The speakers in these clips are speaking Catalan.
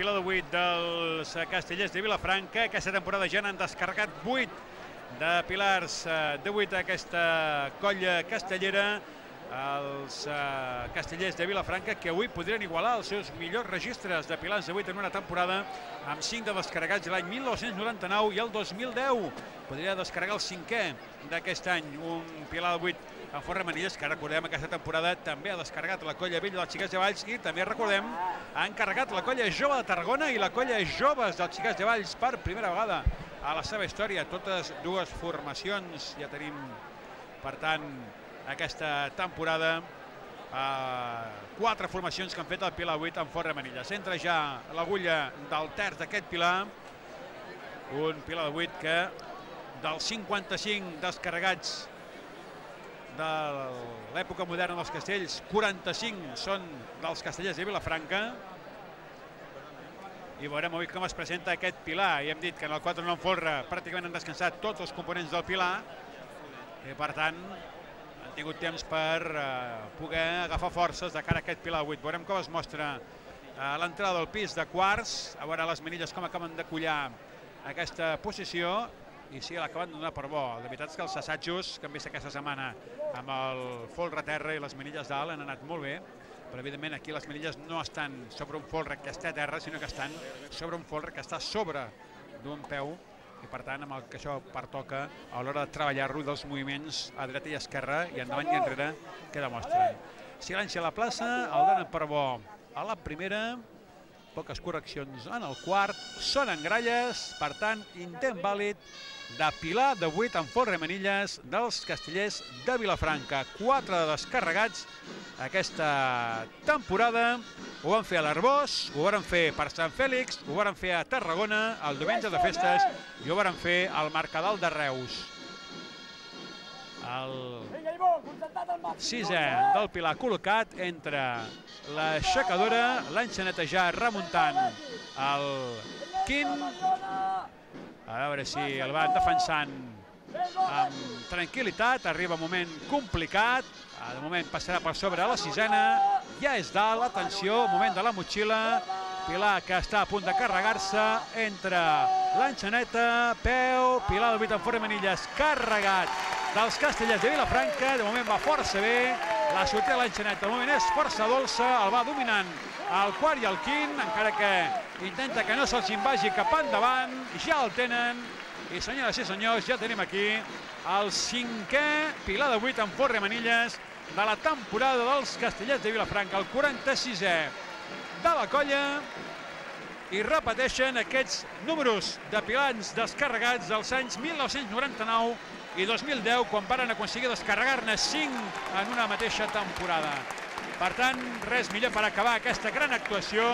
Pilar de 8 dels castellers de Vilafranca. Aquesta temporada ja n'han descarregat 8 de pilars eh, de 8 aquesta colla castellera. Els uh, castellers de Vilafranca que avui podrien igualar els seus millors registres de pilars de 8 en una temporada amb 5 de descarregats l'any 1999 i el 2010 podria descarregar el cinquè d'aquest any un pilar de 8 en Font Remanilles, que recordem aquesta temporada també ha descarregat la colla vella dels Xiquets de Valls i també recordem ha encarregat la colla jove de Tarragona i la colla joves dels Xiquets de Valls per primera vegada a la seva història. Totes dues formacions ja tenim, per tant, aquesta temporada eh, quatre formacions que han fet el Pilar 8 en Font Remanilles. Entra ja l'agulla del terç d'aquest Pilar, un Pilar de 8 que dels 55 descarregats de l'època moderna dels castells, 45 són dels castellers de Vilafranca. I veurem avui com es presenta aquest Pilar. I hem dit que en el 4 no folre pràcticament han descansat tots els components del Pilar. I per tant, han tingut temps per eh, poder agafar forces de cara a aquest Pilar 8. Veurem com es mostra a l'entrada del pis de quarts, a veure les manilles com acaben de collar aquesta posició i sí, l'acaben de donar per bo. La veritat és que els assajos que hem vist aquesta setmana amb el folre terra i les manilles dalt han anat molt bé, però evidentment aquí les manilles no estan sobre un folre que està a terra, sinó que estan sobre un folre que està sobre d'un peu i per tant amb el que això pertoca a l'hora de treballar-lo dels moviments a dreta i esquerra i endavant i enrere que demostren. Silenci a la plaça, el donen per bo a la primera, poques correccions en el quart, sonen gralles, per tant, intent vàlid de Pilar de 8 en Font Remanilles dels castellers de Vilafranca. Quatre descarregats aquesta temporada. Ho van fer a l'Arbós, ho van fer per Sant Fèlix, ho van fer a Tarragona el diumenge de festes i ho van fer al Mercadal de Reus. El sisè del Pilar col·locat entre l'aixecadora, l'enxaneta ja remuntant el Quint, a veure si el van defensant amb tranquil·litat, arriba un moment complicat, de moment passarà per sobre a la sisena, ja és dalt, atenció, moment de la motxilla, Pilar que està a punt de carregar-se, entre l'enxaneta, peu, Pilar del 8 en fora manilles, carregat dels castellers de Vilafranca, de moment va força bé, la de l'enxaneta, de moment és força dolça, el va dominant el quart i el quint, encara que intenta que no se'ls vagi cap endavant, ja el tenen, i senyores i senyors, ja tenim aquí el cinquè Pilar de 8 en Fort Remanilles de la temporada dels castellers de Vilafranca, el 46è de la colla, i repeteixen aquests números de pilans descarregats dels anys 1999 i 2010, quan varen aconseguir descarregar-ne 5 en una mateixa temporada. Per tant, res millor per acabar aquesta gran actuació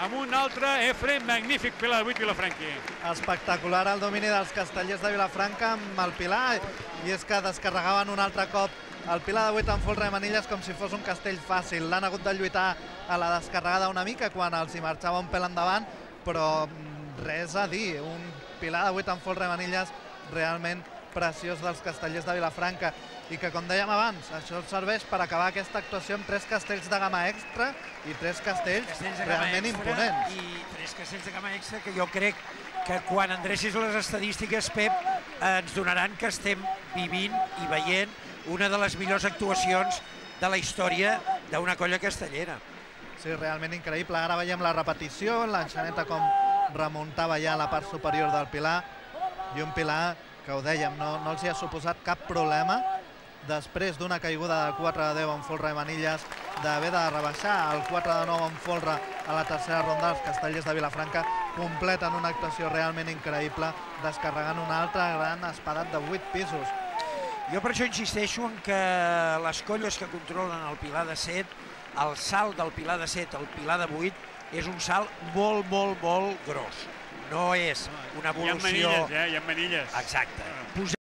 amb un altre Efre magnífic Pilar de 8 Vilafranqui. Espectacular el domini dels castellers de Vilafranca amb el Pilar i és que descarregaven un altre cop el Pilar de 8 en folre de manilles com si fos un castell fàcil. L'han hagut de lluitar a la descarregada una mica quan els hi marxava un pèl endavant, però mm, res a dir. Un Pilar de 8 en folre de manilles realment preciós dels castellers de Vilafranca i que, com dèiem abans, això serveix per acabar aquesta actuació amb tres castells de gamma extra i tres castells, castells realment imponents. I tres castells de gamma extra que jo crec que quan endrecis les estadístiques, Pep, ens donaran que estem vivint i veient una de les millors actuacions de la història d'una colla castellera. Sí, realment increïble. Ara veiem la repetició, l'enxaneta com remuntava ja a la part superior del Pilar i un Pilar que ho dèiem, no, no els hi ha suposat cap problema després d'una caiguda de 4 de 10 en folre i manilles d'haver de rebaixar el 4 de 9 en folre a la tercera ronda els castellers de Vilafranca completen una actuació realment increïble descarregant un altre gran espadat de 8 pisos jo per això insisteixo en que les colles que controlen el Pilar de 7, el salt del Pilar de 7 al Pilar de 8, és un salt molt, molt, molt gros. No és una evolució... Hi ha manilles, eh? Hi ha manilles. Exacte.